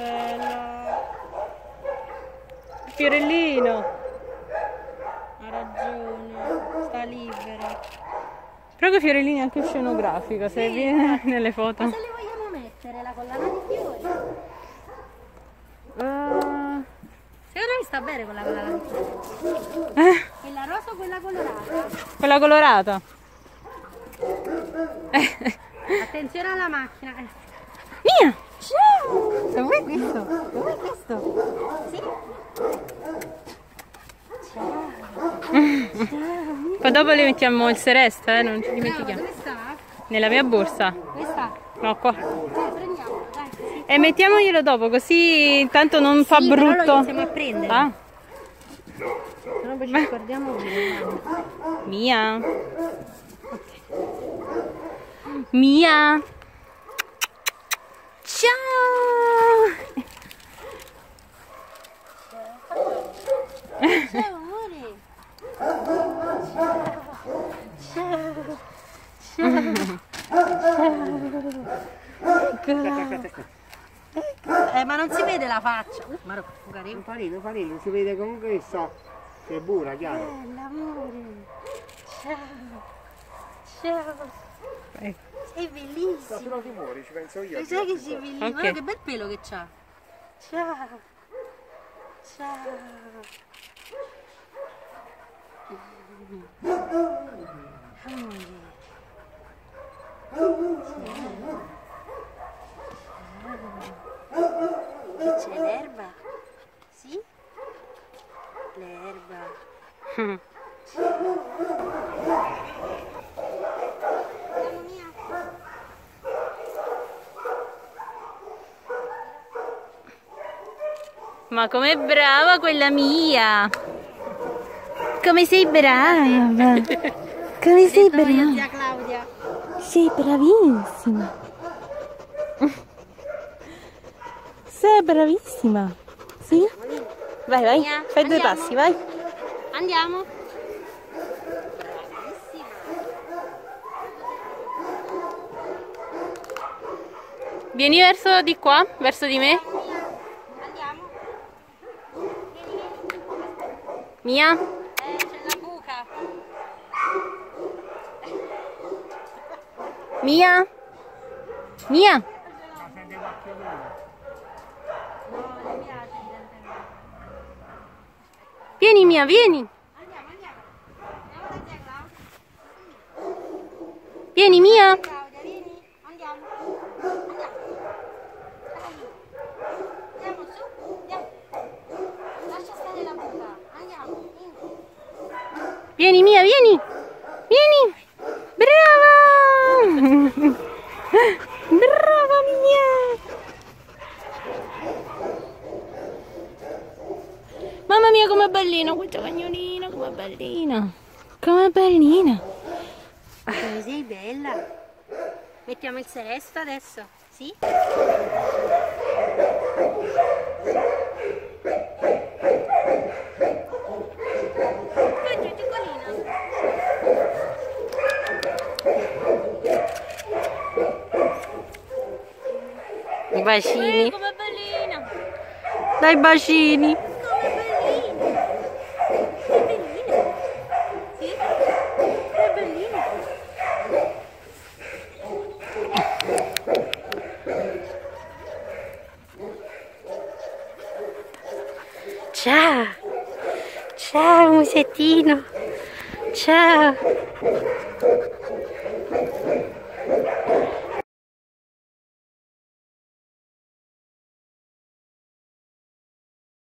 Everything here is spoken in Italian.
Bella. Fiorellino. Ha ragione. Sta libera. Però che fiorellini è anche scenografico, se Sì, viene nelle foto. Cosa le vogliamo mettere? La collana di fiori? Ah, Secondo me sta bene con la collana di fiori. eh, Quella rosa o quella colorata? quella colorata. Attenzione alla macchina. Ciao! Vuoi questo? Vuoi questo? Sì? Poi dopo le mettiamo il seresto, eh, non ci dimentichiamo. dove sta? Nella mia borsa. Questa? No, qua. Eh, dai. Sì. E mettiamoglielo dopo, così intanto non fa Sì, però lo brutto. iniziamo a prendere. Ah, Se no poi ci scordiamo bene. mia. Mia. Ciao! Ciao amore. Eh, ma non si vede la faccia. Uh, ma carino. Farino, farino, si vede comunque che sta, che è buona, chiaro. Bella amore. Ciao. Ciao. Ecco. Sei bellissimo. Però ti muori, ci penso io. Lo sai che sei bellissimo? Ok. Guarda che bel pelo che c'ha. Ciao. Ciao. C'è l'erba? Sì? L'erba. Ma com'è brava quella mia! Come sei brava! Come sei brava! Sei bravissima! Sei bravissima! Sì? Vai, vai, fai due passi, vai! Andiamo. Vieni verso di qua, verso di me. Mia? Eh, c'è la buca. Mia? Mia? Vieni Mia, vieni! Vieni Mia! Claudia, vieni. Andiamo. Andiamo. Dai. Andiamo su. Andiamo. Lascia stare la buca. Andiamo. Vieni. Mia, vieni! Vieni! Brava! Brava Mia! Mamma mia com'è bellina questa cagnolina, com'è bellina! Com'è bellina! Sei bella. Mettiamo il seresto adesso. Sì? Bacini! bellina. Dai bacini! Come bellina. È bellina. Ciao! Ciao musettino! Ciao!